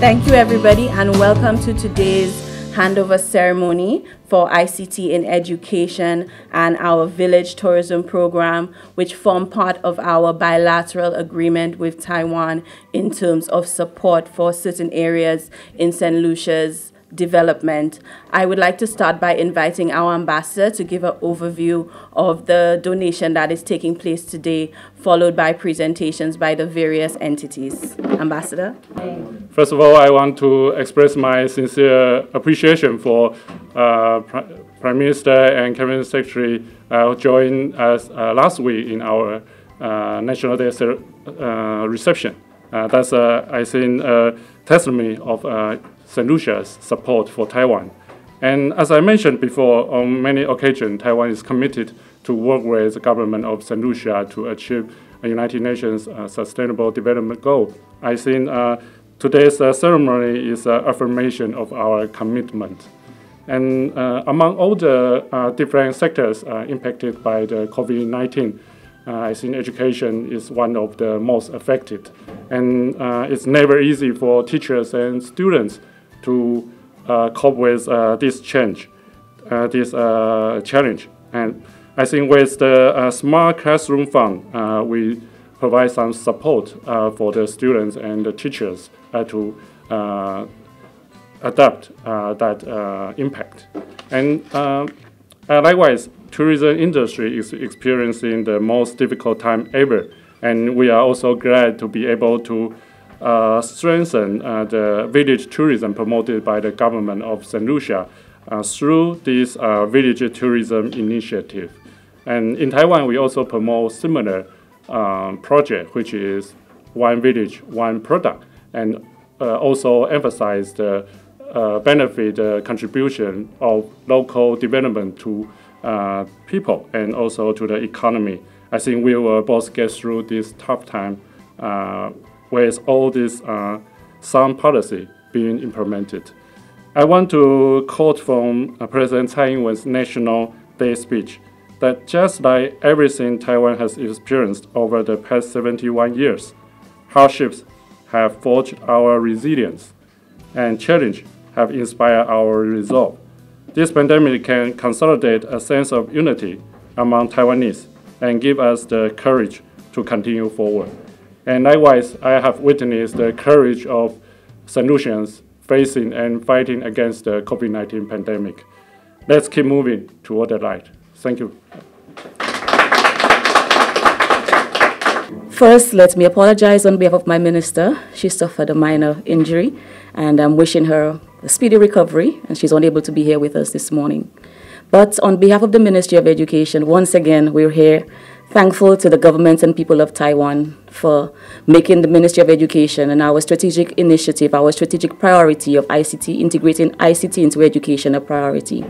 Thank you, everybody, and welcome to today's handover ceremony for ICT in education and our village tourism program, which form part of our bilateral agreement with Taiwan in terms of support for certain areas in St. Lucia's development. I would like to start by inviting our ambassador to give an overview of the donation that is taking place today, followed by presentations by the various entities. Ambassador? First of all, I want to express my sincere appreciation for uh, Prime Minister and Cabinet Secretary uh, joined us uh, last week in our uh, National Day uh, reception. Uh, that's, I think, a testimony of St. Lucia's support for Taiwan. And as I mentioned before, on many occasions, Taiwan is committed to work with the government of St. Lucia to achieve a United Nations uh, Sustainable Development Goal. I think uh, today's uh, ceremony is an affirmation of our commitment. And uh, among all the uh, different sectors uh, impacted by the COVID-19, I think education is one of the most affected. And it's never easy for teachers and students to uh, cope with uh, this change, uh, this uh, challenge. And I think with the uh, Smart Classroom Fund, uh, we provide some support for the students and the teachers to adapt that impact. And likewise, tourism industry is experiencing the most difficult time ever. And we are also glad to be able to strengthen uh, the village tourism promoted by the government of St. Lucia uh, through this village tourism initiative. And in Taiwan, we also promote similar um, project, which is one village, one product, and also emphasize the uh, benefit uh, contribution of local development to uh, people and also to the economy. I think we will both get through this tough time with all this uh, sound policy being implemented. I want to quote from uh, President Tsai Ing-wen's National Day speech that just like everything Taiwan has experienced over the past 71 years, hardships have forged our resilience, and challenge have inspired our resolve. This pandemic can consolidate a sense of unity among Taiwanese and give us the courage to continue forward. And likewise, I have witnessed the courage of solutions facing and fighting against the COVID-19 pandemic. Let's keep moving toward the light. Thank you. First, let me apologize on behalf of my minister. She suffered a minor injury, and I'm wishing her a speedy recovery, and she's unable to be here with us this morning. But on behalf of the Ministry of Education, once again, we're here thankful to the government and people of Taiwan for making the Ministry of Education and our strategic initiative, our strategic priority of ICT, integrating ICT into education a priority.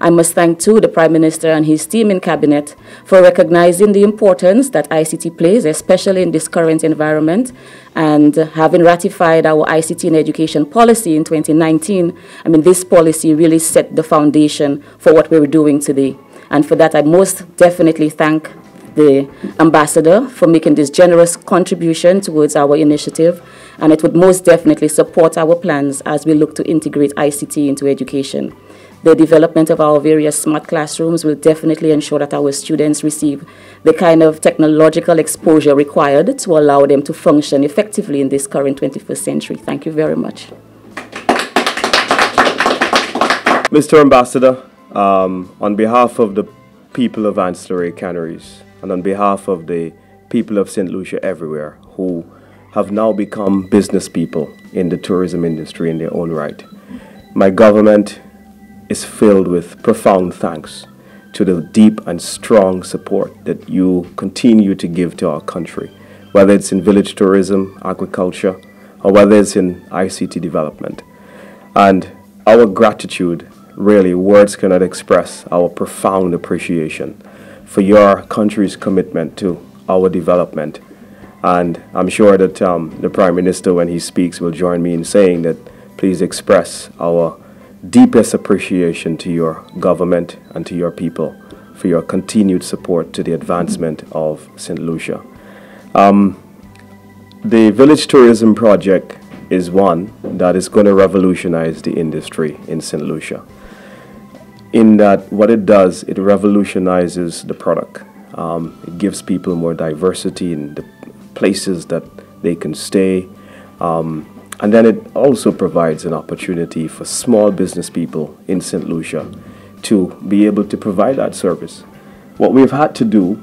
I must thank too the Prime Minister and his team in Cabinet for recognizing the importance that ICT plays, especially in this current environment, and having ratified our ICT in education policy in 2019. I mean, this policy really set the foundation for what we're doing today. And for that, I most definitely thank the ambassador for making this generous contribution towards our initiative, and it would most definitely support our plans as we look to integrate ICT into education. The development of our various smart classrooms will definitely ensure that our students receive the kind of technological exposure required to allow them to function effectively in this current 21st century. Thank you very much. Mr. Ambassador, um, on behalf of the people of Anse La Raye Canaries, and on behalf of the people of St. Lucia everywhere who have now become business people in the tourism industry in their own right. My government is filled with profound thanks to the deep and strong support that you continue to give to our country, whether it's in village tourism, agriculture, or whether it's in ICT development. And our gratitude, really, words cannot express our profound appreciation for your country's commitment to our development. And I'm sure that um, the Prime Minister, when he speaks, will join me in saying that please express our deepest appreciation to your government and to your people for your continued support to the advancement of St. Lucia. Um, the village tourism project is one that is going to revolutionize the industry in St. Lucia. In that, what it does, it revolutionizes the product. Um, it gives people more diversity in the places that they can stay. Um, and then it also provides an opportunity for small business people in St. Lucia to be able to provide that service. What we've had to do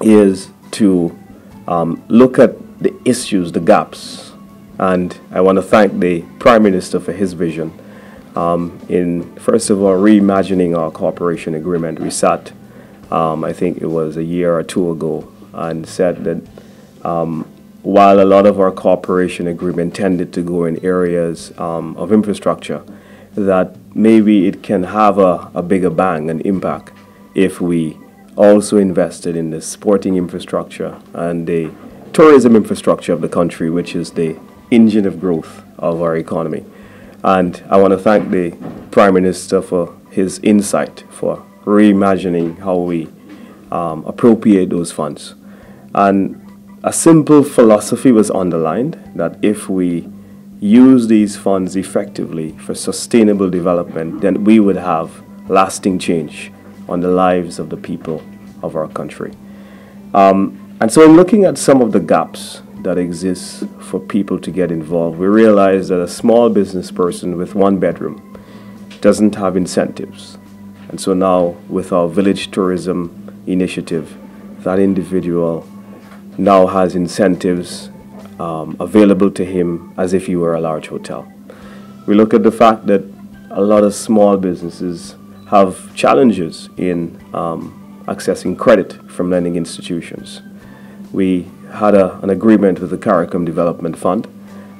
is to um, look at the issues, the gaps, and I want to thank the Prime Minister for his vision. Um, in first of all, reimagining our cooperation agreement, we sat, um, I think it was a year or two ago, and said that um, while a lot of our cooperation agreement tended to go in areas um, of infrastructure, that maybe it can have a, a bigger bang and impact if we also invested in the sporting infrastructure and the tourism infrastructure of the country, which is the engine of growth of our economy. And I want to thank the Prime Minister for his insight for reimagining how we um, appropriate those funds. And a simple philosophy was underlined that if we use these funds effectively for sustainable development, then we would have lasting change on the lives of the people of our country. Um, and so, in looking at some of the gaps that exists for people to get involved, we realize that a small business person with one bedroom doesn't have incentives. And so now, with our village tourism initiative, that individual now has incentives um, available to him as if he were a large hotel. We look at the fact that a lot of small businesses have challenges in um, accessing credit from lending institutions. We had a, an agreement with the CARICOM Development Fund,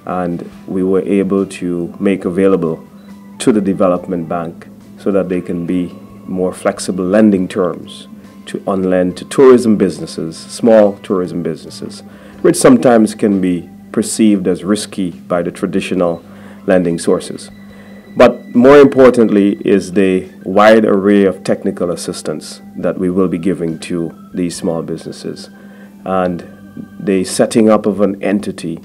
and we were able to make available to the development bank so that they can be more flexible lending terms to unlend to tourism businesses, small tourism businesses, which sometimes can be perceived as risky by the traditional lending sources. But more importantly is the wide array of technical assistance that we will be giving to these small businesses and the setting up of an entity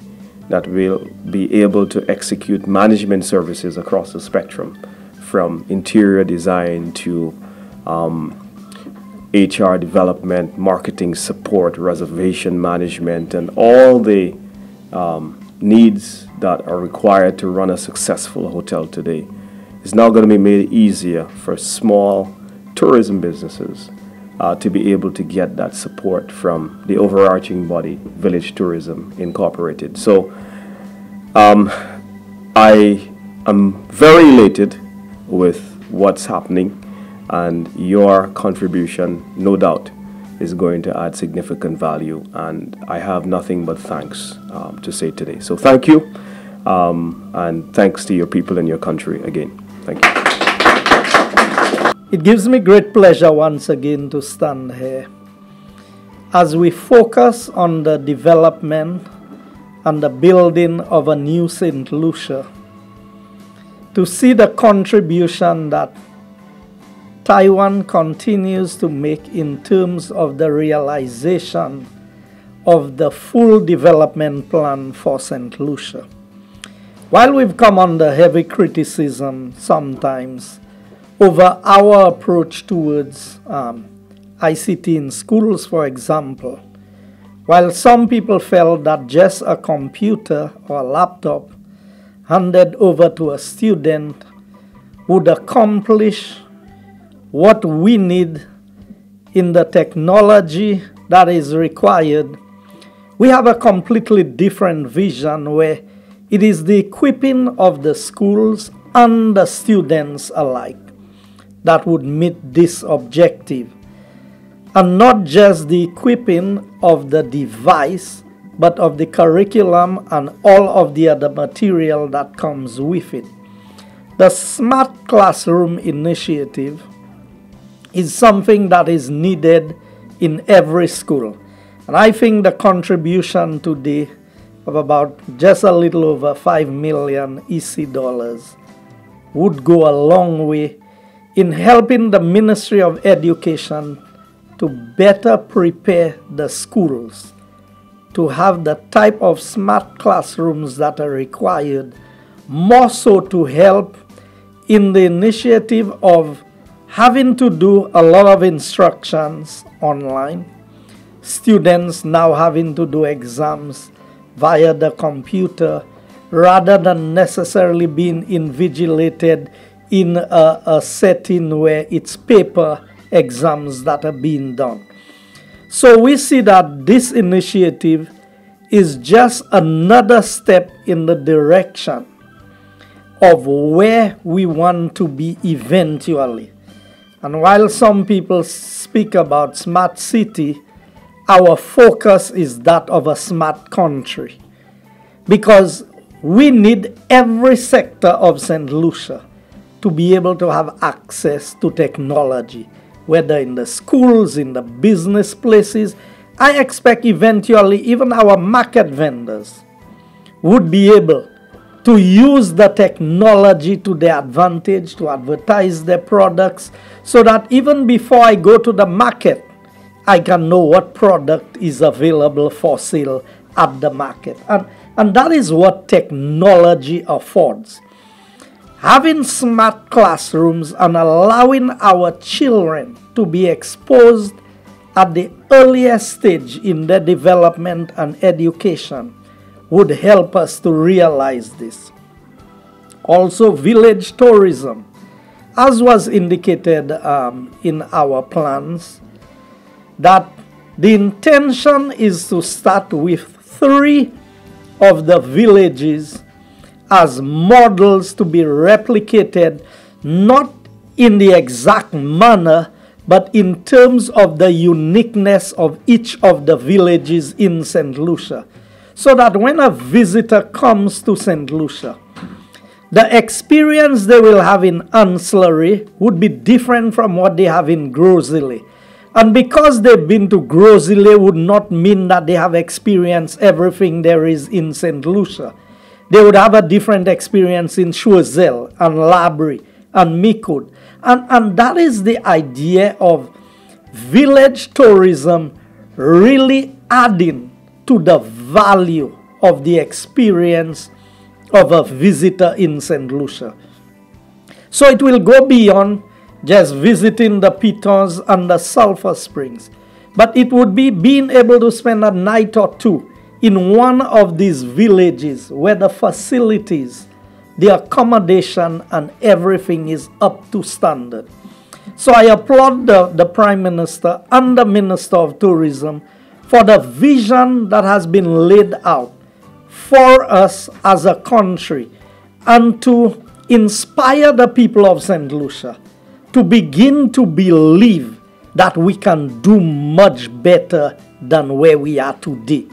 that will be able to execute management services across the spectrum from interior design to um, HR development, marketing support, reservation management, and all the um, needs that are required to run a successful hotel today. Is now going to be made easier for small tourism businesses uh, to be able to get that support from the overarching body, Village Tourism Incorporated. So um, I am very elated with what's happening and your contribution, no doubt, is going to add significant value. And I have nothing but thanks um, to say today. So thank you, um, and thanks to your people and your country again. Thank you. It gives me great pleasure once again to stand here as we focus on the development and the building of a new St. Lucia. To see the contribution that Taiwan continues to make in terms of the realization of the full development plan for St. Lucia. While we've come under heavy criticism sometimes over our approach towards um, ICT in schools, for example, while some people felt that just a computer or a laptop handed over to a student would accomplish what we need in the technology that is required, we have a completely different vision where it is the equipping of the schools and the students alike that would meet this objective. And not just the equipping of the device, but of the curriculum and all of the other material that comes with it. The Smart Classroom Initiative is something that is needed in every school. And I think the contribution today of about just a little over 5 million EC dollars would go a long way in helping the Ministry of Education to better prepare the schools to have the type of smart classrooms that are required, more so to help in the initiative of having to do a lot of instructions online, students now having to do exams via the computer rather than necessarily being invigilated in a, a setting where it's paper exams that are being done. So we see that this initiative is just another step in the direction of where we want to be eventually. And while some people speak about smart city, our focus is that of a smart country. Because we need every sector of St. Lucia to be able to have access to technology, whether in the schools, in the business places. I expect eventually even our market vendors would be able to use the technology to their advantage to advertise their products so that even before I go to the market, I can know what product is available for sale at the market. And, and that is what technology affords. Having smart classrooms and allowing our children to be exposed at the earliest stage in their development and education would help us to realize this. Also, village tourism, as was indicated um, in our plans, that the intention is to start with three of the villages as models to be replicated, not in the exact manner, but in terms of the uniqueness of each of the villages in St. Lucia so that when a visitor comes to St. Lucia, the experience they will have in Anse La Raye would be different from what they have in Gros And because they've been to Gros would not mean that they have experienced everything there is in St. Lucia. They would have a different experience in Choiseul and Laborie and Micoud. And, and that is the idea of village tourism really adding to the value of the experience of a visitor in St. Lucia. So it will go beyond just visiting the pitons and the sulfur springs, but it would be being able to spend a night or two in one of these villages where the facilities, the accommodation, and everything is up to standard. So I applaud the, the Prime Minister and the Minister of Tourism for the vision that has been laid out for us as a country and to inspire the people of St. Lucia to begin to believe that we can do much better than where we are today.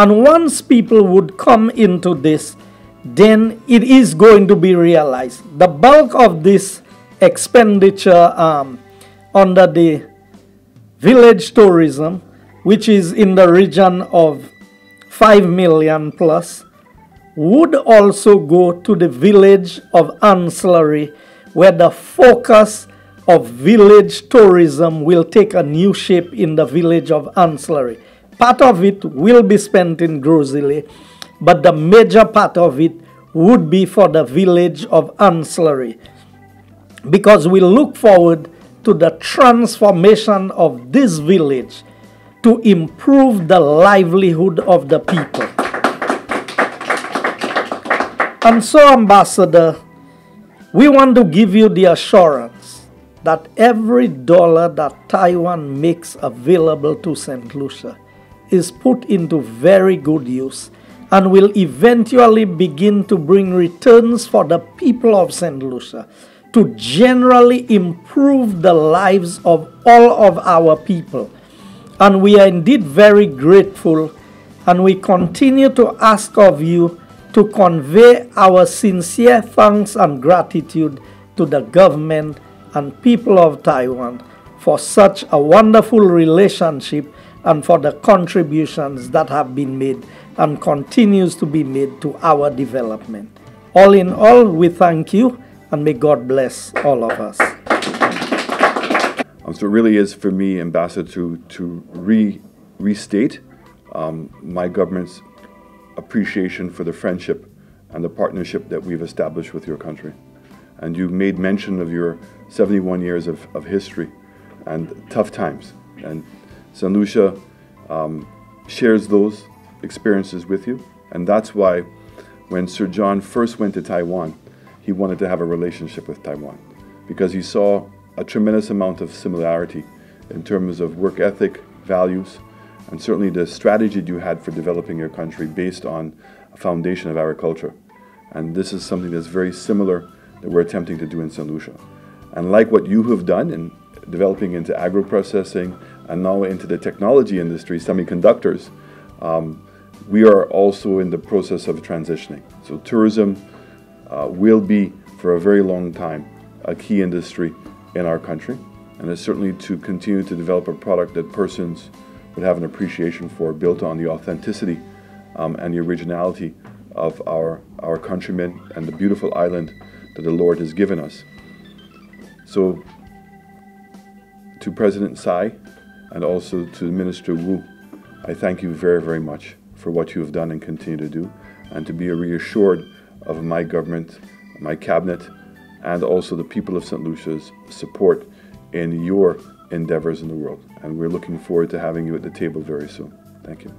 And once people would come into this, then it is going to be realized. The bulk of this expenditure um, under the village tourism which is in the region of 5 million plus, would also go to the village of Anse La Raye, where the focus of village tourism will take a new shape in the village of Anse La Raye. Part of it will be spent in Gros Islet, but the major part of it would be for the village of Anse La Raye. Because we look forward to the transformation of this village to improve the livelihood of the people. And so, Ambassador, we want to give you the assurance that every dollar that Taiwan makes available to St. Lucia is put into very good use and will eventually begin to bring returns for the people of St. Lucia to generally improve the lives of all of our people and we are indeed very grateful, and we continue to ask of you to convey our sincere thanks and gratitude to the government and people of Taiwan for such a wonderful relationship and for the contributions that have been made and continues to be made to our development. All in all, we thank you and may God bless all of us. Um, so it really is for me, Ambassador, to, to re, restate um, my government's appreciation for the friendship and the partnership that we've established with your country. And you made mention of your 71 years of, of history and tough times. And Lucia um, shares those experiences with you. And that's why when Sir John first went to Taiwan, he wanted to have a relationship with Taiwan because he saw a tremendous amount of similarity in terms of work ethic, values, and certainly the strategy you had for developing your country based on a foundation of agriculture. And this is something that's very similar that we're attempting to do in St. Lucia. And like what you have done in developing into agro-processing and now into the technology industry, semiconductors, um, we are also in the process of transitioning. So tourism uh, will be, for a very long time, a key industry in our country. And it's certainly to continue to develop a product that persons would have an appreciation for, built on the authenticity um, and the originality of our, our countrymen and the beautiful island that the Lord has given us. So, to President Tsai and also to Minister Wu, I thank you very, very much for what you have done and continue to do, and to be reassured of my government, my cabinet, and also the people of St. Lucia's support in your endeavors in the world. And we're looking forward to having you at the table very soon. Thank you.